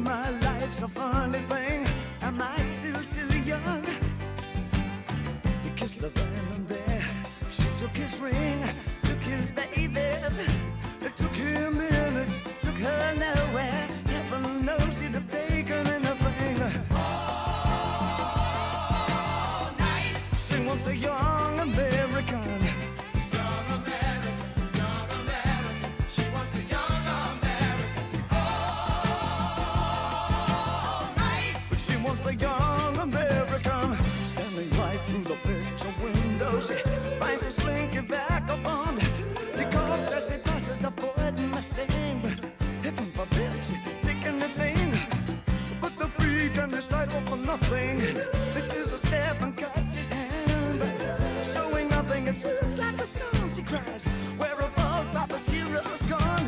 my life's a funny thing. Am I still too young? He kissed the and there. She took his ring, took his babies. It took him minutes, took her nowhere. Heaven knows he'd have taken anything. All night. She wants a young American. American. Standing right through the picture window, she finds a slinky vagabond. He calls as he passes a Ford Mustang. Heaven forbid she take anything. But the freak and his title for nothing. This is a step and cuts his hand. Showing nothing, it swoops like a song. She cries, Where have all Papa's heroes gone?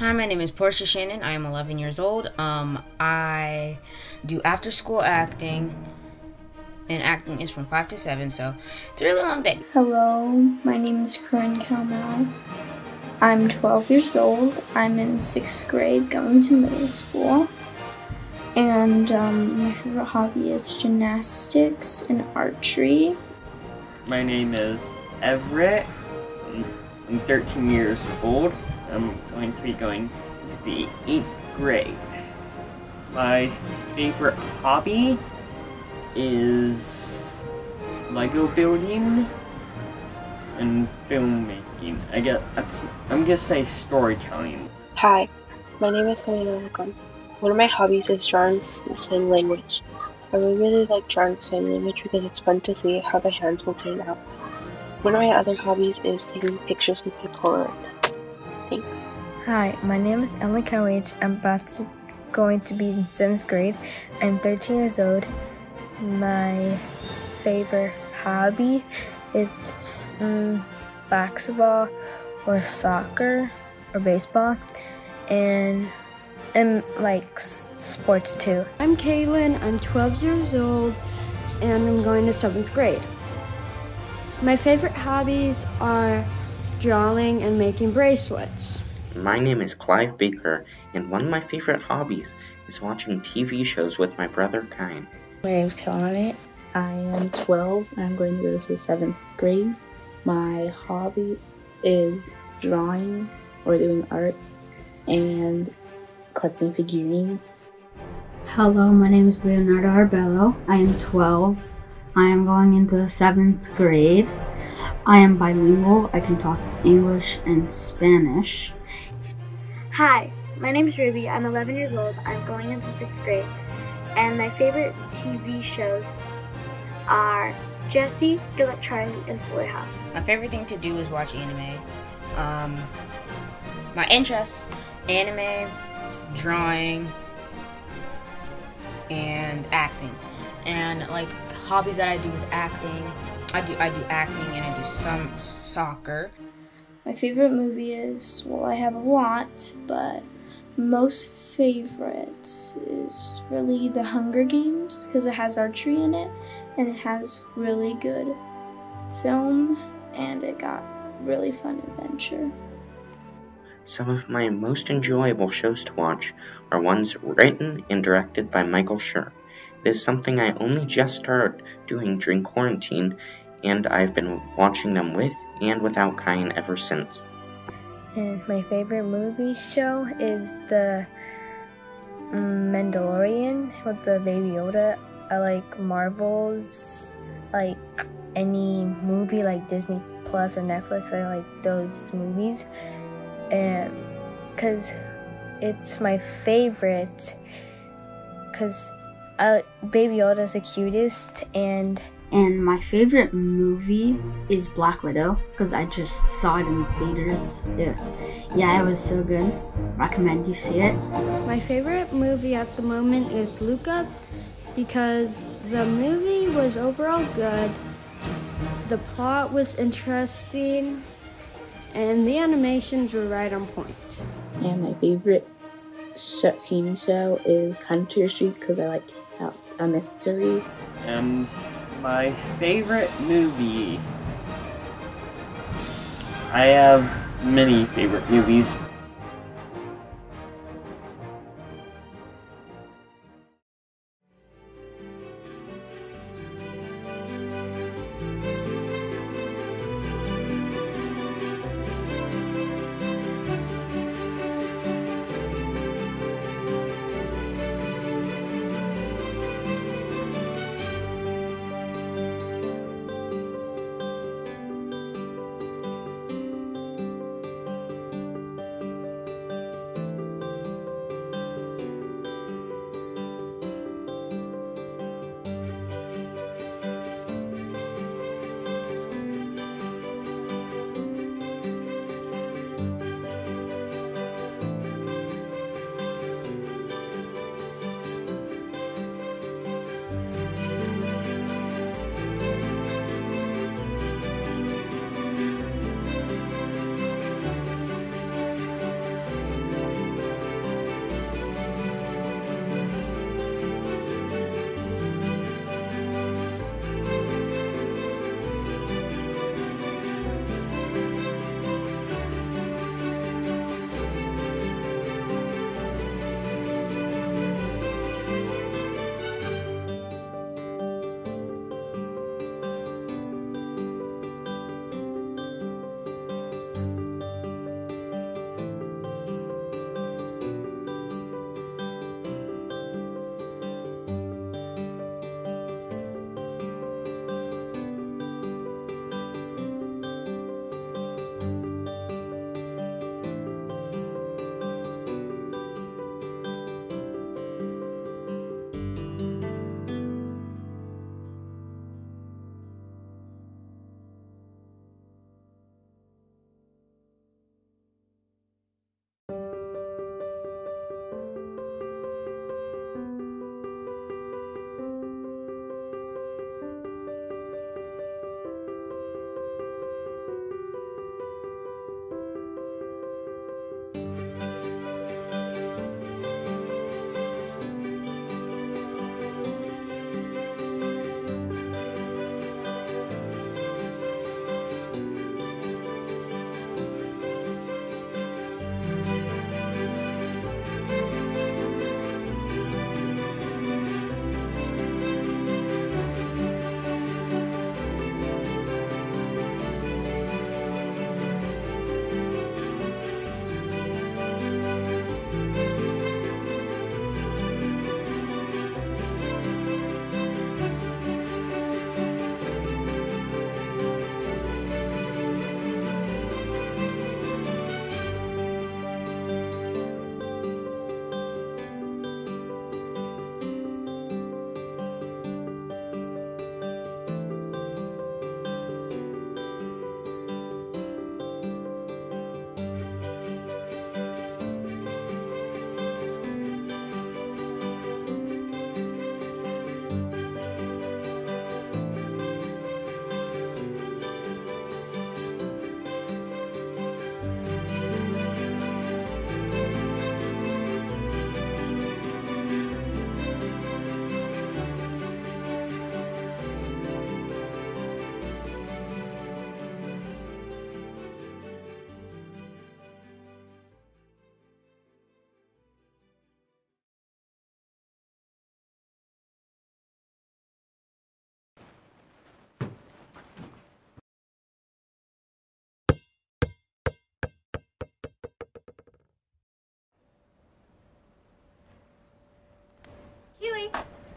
Hi, my name is Portia Shannon. I am 11 years old. Um, I do after school acting, and acting is from 5 to 7, so it's a really long day. Hello, my name is Corinne Calmel. I'm 12 years old. I'm in sixth grade, going to middle school. And um, my favorite hobby is gymnastics and archery. My name is Everett. I'm 13 years old. I'm going to be going to the 8th grade. My favorite hobby is Lego building and filmmaking. I guess that's, I'm gonna say storytelling. Hi, my name is Camila Lucon. One of my hobbies is drawing sign language. I really, really like drawing sign language because it's fun to see how the hands will turn out. One of my other hobbies is taking pictures with my Polaroid. Thanks. Hi, my name is Emily Cowage. I'm about to going to be in seventh grade. I'm 13 years old. My favorite hobby is mm, basketball or soccer or baseball, and and like sports too. I'm Kaylin, I'm 12 years old, and I'm going to seventh grade. My favorite hobbies are drawing and making bracelets. My name is Clive Baker, and one of my favorite hobbies is watching TV shows with my brother Kine. My name's Kalani. I am 12. I'm going to go to the seventh grade. My hobby is drawing or doing art and collecting figurines. Hello, my name is Leonardo Arbello. I am 12. I am going into the seventh grade. I am bilingual. I can talk English and Spanish. Hi, my name is Ruby. I'm 11 years old. I'm going into sixth grade. And my favorite TV shows are Jessie, Good Luck Charlie, and Fuller House. My favorite thing to do is watch anime. Um, my interests, anime, drawing, and acting. And like hobbies that I do is acting. I do I do acting and I do some soccer. My favorite movie is well I have a lot, but most favorite is really The Hunger Games because it has archery in it and it has really good film and it got really fun adventure. Some of my most enjoyable shows to watch are ones written and directed by Michael Schur. It is something I only just started doing during quarantine, and I've been watching them with and without Kyan ever since. And my favorite movie show is the Mandalorian with the Baby Yoda. I like Marvels, like any movie like Disney Plus or Netflix. I like those movies, and because it's my favorite, because uh, Baby Yoda is the cutest, and and my favorite movie is Black Widow because I just saw it in the theaters. Yeah, yeah, it was so good. Recommend you see it. My favorite movie at the moment is Luca because the movie was overall good, the plot was interesting, and the animations were right on point. And my favorite TV show is Hunter Street because I like how it's a mystery. And my favorite movie. I have many favorite movies.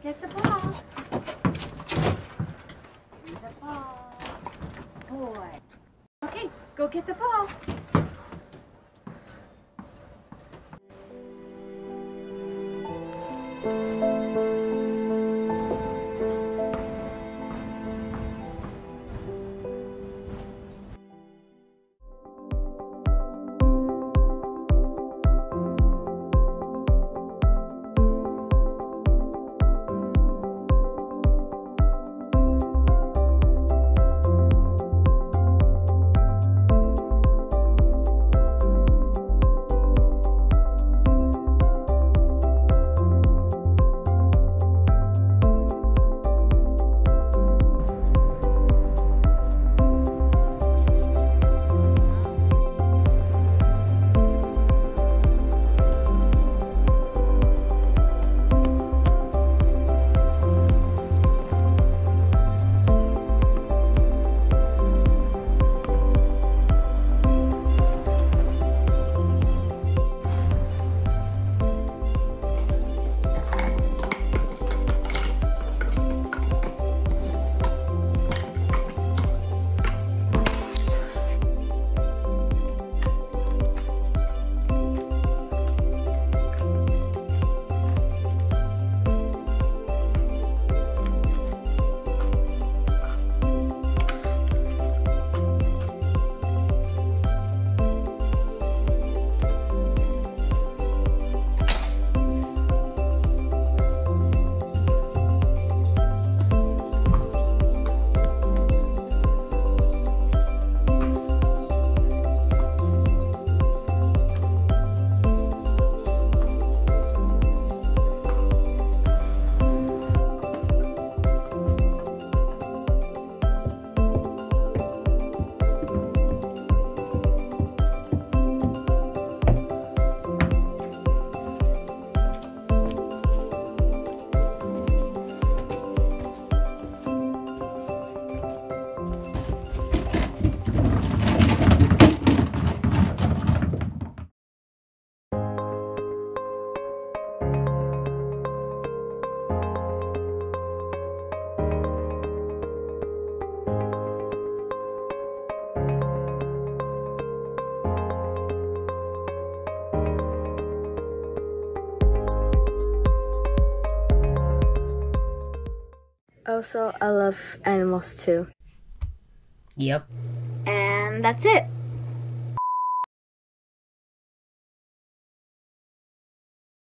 Get the ball. Get the ball. Boy. Okay, go get the ball. Also, I love animals too. Yep. And that's it.